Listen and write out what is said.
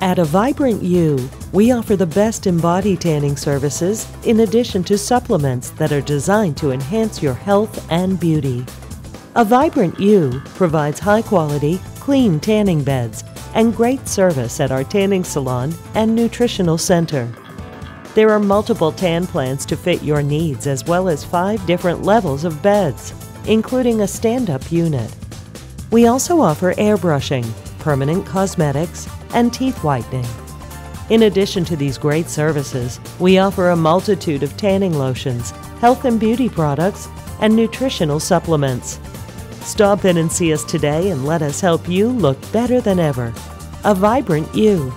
At A Vibrant U, we offer the best in body tanning services in addition to supplements that are designed to enhance your health and beauty. A Vibrant U provides high quality, clean tanning beds and great service at our tanning salon and nutritional center. There are multiple tan plans to fit your needs as well as five different levels of beds, including a stand up unit. We also offer airbrushing, permanent cosmetics, and teeth whitening. In addition to these great services, we offer a multitude of tanning lotions, health and beauty products, and nutritional supplements. Stop in and see us today and let us help you look better than ever. A vibrant you.